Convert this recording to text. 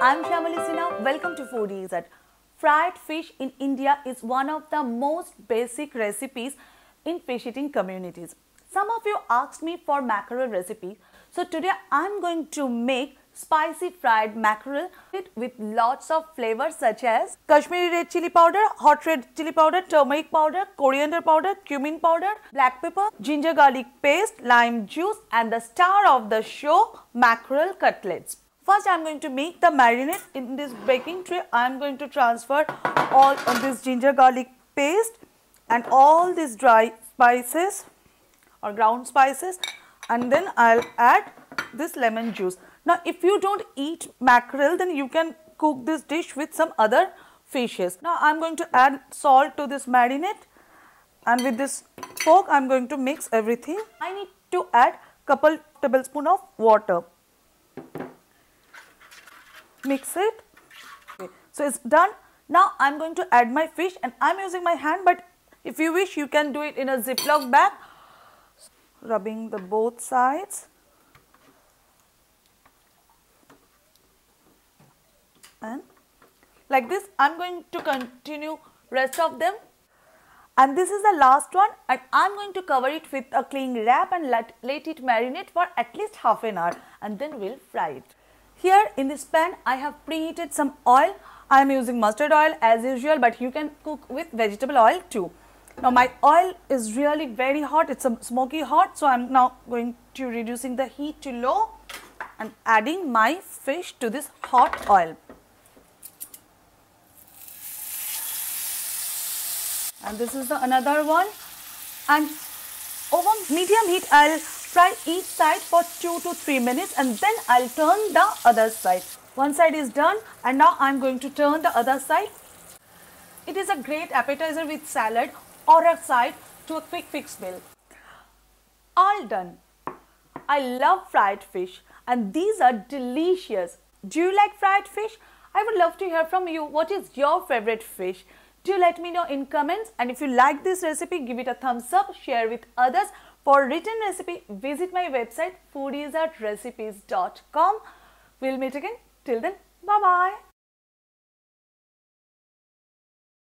I'm Shyamali Sinha. Welcome to Foodie's Hut Fried fish in India is one of the most basic recipes in fish eating communities. Some of you asked me for mackerel recipe. So today I'm going to make spicy fried mackerel with lots of flavors such as Kashmiri red chili powder, hot red chili powder, turmeric powder, coriander powder, cumin powder, black pepper, ginger garlic paste, lime juice and the star of the show mackerel cutlets. First I am going to make the marinade in this baking tray. I am going to transfer all of this ginger garlic paste and all these dry spices or ground spices and then I will add this lemon juice. Now if you don't eat mackerel then you can cook this dish with some other fishes. Now I am going to add salt to this marinade and with this fork I am going to mix everything. I need to add couple tablespoon of water mix it. Okay. So it's done. Now I'm going to add my fish and I'm using my hand but if you wish you can do it in a ziploc bag. Rubbing the both sides. And like this I'm going to continue rest of them and this is the last one and I'm going to cover it with a cling wrap and let, let it marinate for at least half an hour and then we'll fry it. Here in this pan I have preheated some oil. I am using mustard oil as usual but you can cook with vegetable oil too. Now my oil is really very hot, it's a smoky hot so I am now going to reducing the heat to low and adding my fish to this hot oil. And this is the another one and over medium heat I will Fry each side for 2 to 3 minutes and then I'll turn the other side. One side is done and now I'm going to turn the other side. It is a great appetizer with salad or a side to a quick fix meal. All done. I love fried fish and these are delicious. Do you like fried fish? I would love to hear from you. What is your favorite fish? Do let me know in comments and if you like this recipe, give it a thumbs up, share with others. For written recipe, visit my website foodieshutrecipes.com. We'll meet again. Till then, bye-bye.